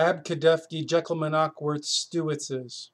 Abkadefki Jekyllman Awkward Stewitzes.